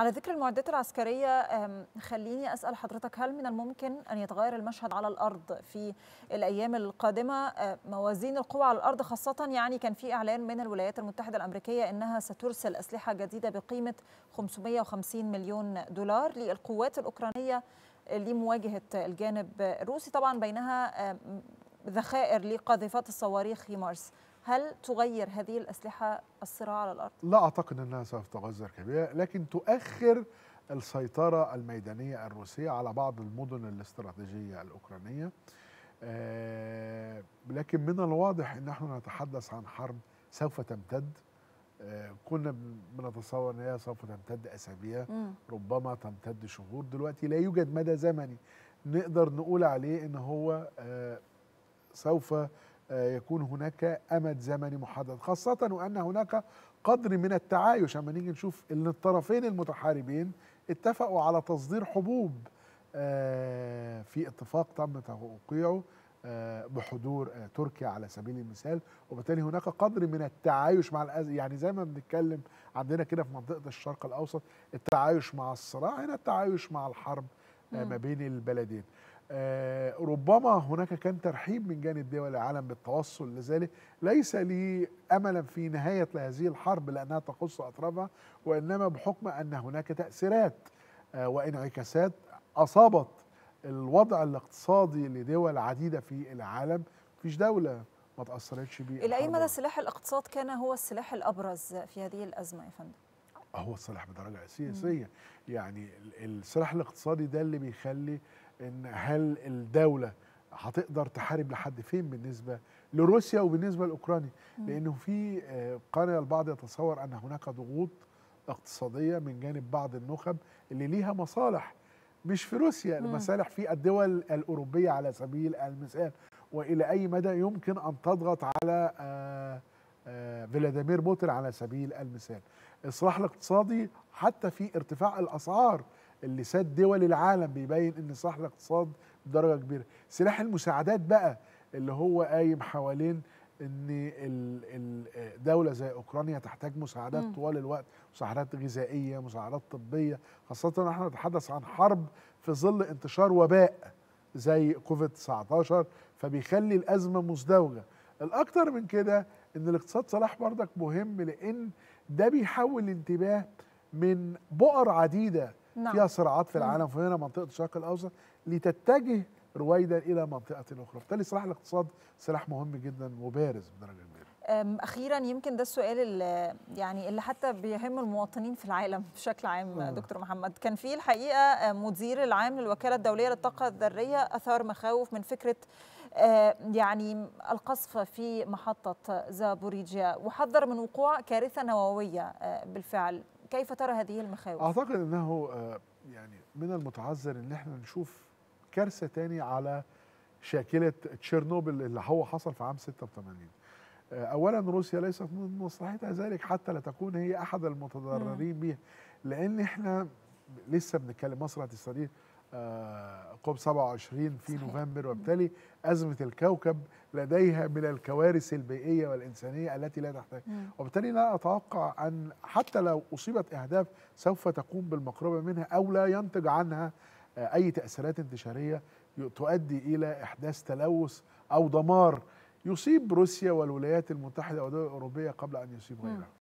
على ذكر المعدات العسكرية خليني أسأل حضرتك هل من الممكن أن يتغير المشهد على الأرض في الأيام القادمة؟ أه، موازين القوى على الأرض خاصة يعني كان في إعلان من الولايات المتحدة الأمريكية أنها سترسل أسلحة جديدة بقيمة 550 مليون دولار للقوات الأوكرانية لمواجهة الجانب الروسي طبعا بينها ذخائر لقاذفات الصواريخ هيمارس هل تغير هذه الأسلحة الصراع على الأرض؟ لا أعتقد أنها سوف تغير كبيرة لكن تؤخر السيطرة الميدانية الروسية على بعض المدن الاستراتيجية الأوكرانية آه، لكن من الواضح إن نحن نتحدث عن حرب سوف تمتد آه، كنا بن- بنتصور إن هي سوف تمتد أسابيع مم. ربما تمتد شهور دلوقتي لا يوجد مدى زمني نقدر نقول عليه إن هو آه، سوف يكون هناك أمد زمني محدد خاصة وأن هناك قدر من التعايش. أما نيجي نشوف إن الطرفين المتحاربين اتفقوا على تصدير حبوب آه، في اتفاق تم توقيعه آه، بحضور آه، تركيا على سبيل المثال. وبالتالي هناك قدر من التعايش مع الأز... يعني زي ما بنتكلم عندنا كده في منطقة الشرق الأوسط التعايش مع الصراع هنا التعايش مع الحرب آه،. ما بين البلدين. آه، ربما هناك كان ترحيب من جانب دول العالم بالتوصل لذلك. ليس لي أملا في نهاية هذه الحرب لأنها تخص أطرافها وإنما بحكم أن هناك تأثيرات آه، وانعكاسات أصابت الوضع الاقتصادي لدول عديدة في العالم. مفيش دولة ما تأثرتش بيه أي الحرب. مدى سلاح الاقتصاد كان هو السلاح الأبرز في هذه الأزمة يا فندم؟ هو السلاح بدرجة اساسيه يعني ال- السلاح الاقتصادي ده اللي بيخلي إن هل الدولة هتقدر تحارب لحد فين بالنسبة لروسيا وبالنسبة لأوكرانيا. لأنه في آه، كان البعض يتصور أن هناك ضغوط اقتصادية من جانب بعض النخب اللي ليها مصالح مش في روسيا. المصالح في الدول الأوروبية على سبيل المثال وإلى أي مدى يمكن أن تضغط على آه، آه، فلاديمير بوتين على سبيل المثال الإصلاح الاقتصادي حتى في ارتفاع الأسعار اللي ساد دول العالم بيبين إن إصلاح الاقتصاد بدرجة كبيرة سلاح المساعدات بقى اللي هو قايم حوالين إن ال- ال- دولة زي أوكرانيا تحتاج مساعدات مم. طوال الوقت مساعدات غذائية مساعدات طبية خاصة نحن نتحدث عن حرب في ظل انتشار وباء زي كوفيد 19 فبيخلي الأزمة مزدوجة الأكتر من كده إن الاقتصاد صلاح بردك مهم لإن ده بيحول الانتباه من بؤر عديدة نعم. فيها صراعات في مم. العالم فهنا منطقة الشرق الأوسط لتتجه رويدا إلى منطقة أخرى بالتالي سلاح الاقتصاد سلاح مهم جدا وبارز بدرجة كبيرة. أخيرا يمكن ده السؤال اللي يعني اللي حتى بيهم المواطنين في العالم بشكل عام آه. دكتور محمد. كان في الحقيقة مدير العام للوكالة الدولية للطاقة الذرية أثار مخاوف من فكرة يعني القصف في محطة زابوريجيا. وحذر من وقوع كارثة نووية بالفعل. كيف ترى هذه المخاوف؟ أعتقد إنه يعني من المتعذر إن إحنا نشوف كارثة تاني على شاكلة تشيرنوبل اللي هو حصل في عام 86 آه، اولا روسيا ليست من مصلحتها ذلك حتى لا تكون هي أحد المتضررين بها لأن إحنا لسه بنتكلم مصر هتستضيف آه، كوب 27 في صحيح. نوفمبر وبالتالي أزمة الكوكب لديها من الكوارث البيئية والإنسانية التي لا تحتاج. وبالتالي لا أتوقع أن حتى لو أصيبت أهداف سوف تقوم بالمقربة منها أو لا ينتج عنها آه، أي تأثيرات انتشارية تؤدي إلى إحداث تلوث أو دمار يصيب روسيا والولايات المتحدة والدول الأوروبية قبل أن يصيب. غيرها